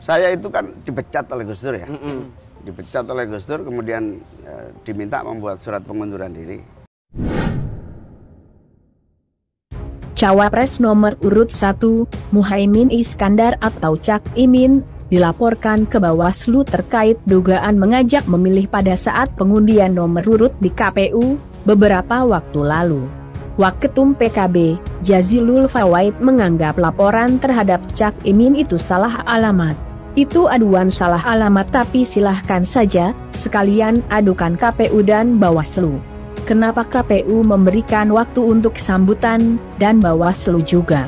Saya itu kan dipecat oleh Gus Dur ya. Mm-mm. Dipecat oleh Gus Dur kemudian eh, diminta membuat surat pengunduran diri. Cawapres nomor urut 1, Muhaimin Iskandar atau Cak Imin, dilaporkan ke Bawaslu terkait dugaan mengajak memilih pada saat pengundian nomor urut di KPU, beberapa waktu lalu. Waketum PKB, Jazilul Fawait menganggap laporan terhadap Cak Imin itu salah alamat. Itu aduan salah alamat tapi silahkan saja, sekalian adukan KPU dan Bawaslu. Kenapa KPU memberikan waktu untuk sambutan, dan Bawaslu juga?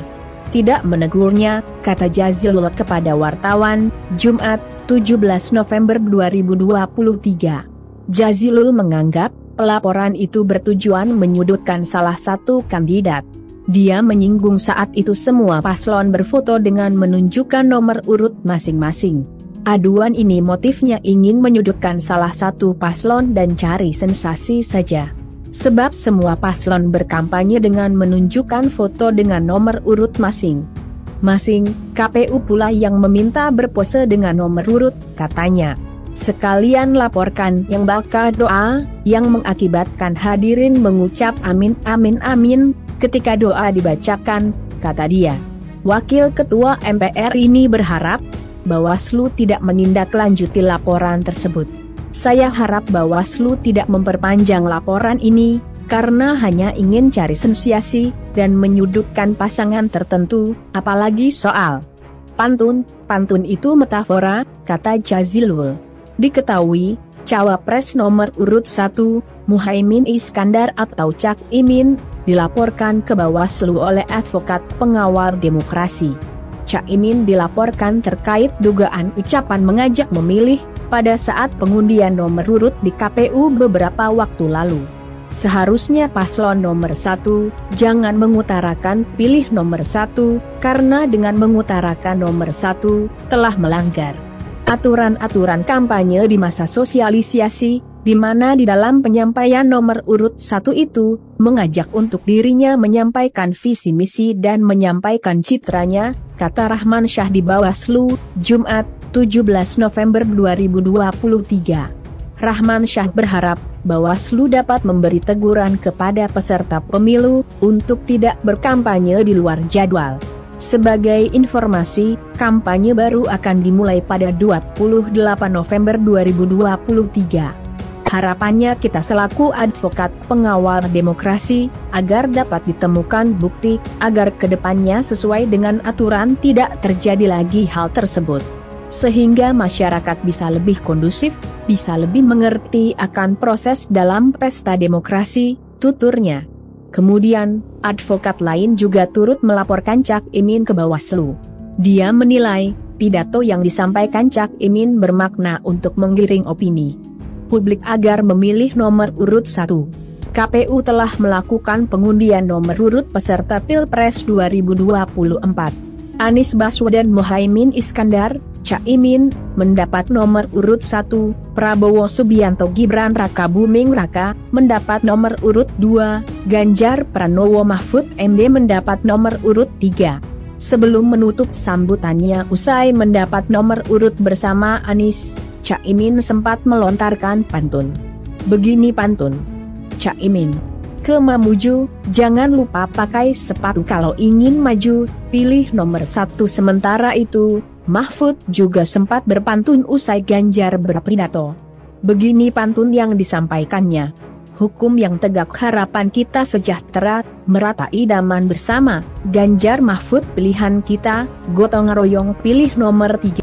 Tidak menegurnya, kata Jazilul kepada wartawan, Jumat, 17 November 2023. Jazilul menganggap, pelaporan itu bertujuan menyudutkan salah satu kandidat. Dia menyinggung saat itu semua paslon berfoto dengan menunjukkan nomor urut masing-masing. Aduan ini motifnya ingin menyudutkan salah satu paslon dan cari sensasi saja. Sebab semua paslon berkampanye dengan menunjukkan foto dengan nomor urut masing. Masing, KPU pula yang meminta berpose dengan nomor urut, katanya. Sekalian laporkan yang bakal doa, yang mengakibatkan hadirin mengucap amin amin amin, ketika doa dibacakan, kata dia. Wakil Ketua MPR ini berharap, Bawaslu tidak menindaklanjuti laporan tersebut. Saya harap Bawaslu tidak memperpanjang laporan ini, karena hanya ingin cari sensasi, dan menyudutkan pasangan tertentu, apalagi soal pantun, pantun itu metafora, kata Jazilul. Diketahui, Cawapres nomor urut 1, Muhaimin Iskandar atau Cak Imin, dilaporkan ke Bawaslu oleh advokat pengawal demokrasi. Cak Imin dilaporkan terkait dugaan ucapan mengajak memilih pada saat pengundian nomor urut di KPU beberapa waktu lalu. Seharusnya paslon nomor satu jangan mengutarakan pilih nomor satu, karena dengan mengutarakan nomor satu telah melanggar aturan-aturan kampanye di masa sosialisasi, di mana di dalam penyampaian nomor urut satu itu, mengajak untuk dirinya menyampaikan visi misi dan menyampaikan citranya, kata Rahman Syah di Bawaslu, Jumat, 17 November 2023. Rahman Syah berharap, Bawaslu dapat memberi teguran kepada peserta pemilu, untuk tidak berkampanye di luar jadwal. Sebagai informasi, kampanye baru akan dimulai pada 28 November 2023. Harapannya kita selaku advokat pengawal demokrasi, agar dapat ditemukan bukti, agar ke depannya sesuai dengan aturan tidak terjadi lagi hal tersebut. Sehingga masyarakat bisa lebih kondusif, bisa lebih mengerti akan proses dalam pesta demokrasi, tuturnya. Kemudian, advokat lain juga turut melaporkan Cak Imin ke Bawaslu. Dia menilai, pidato yang disampaikan Cak Imin bermakna untuk menggiring opini publik agar memilih nomor urut 1. KPU telah melakukan pengundian nomor urut peserta Pilpres 2024. Anies Baswedan Mohaimin Iskandar, Caimin, mendapat nomor urut 1, Prabowo Subianto Gibran Raka Buming Raka, mendapat nomor urut 2, Ganjar Pranowo Mahfud MD mendapat nomor urut 3. Sebelum menutup sambutannya usai mendapat nomor urut bersama Anies, Caimin sempat melontarkan pantun. Begini pantun. Caimin ke Mamuju, jangan lupa pakai sepatu kalau ingin maju, pilih nomor satu sementara itu, Mahfud juga sempat berpantun usai Ganjar berpidato. Begini pantun yang disampaikannya. Hukum yang tegak harapan kita sejahtera, merata idaman bersama, Ganjar Mahfud pilihan kita, gotong royong pilih nomor tiga.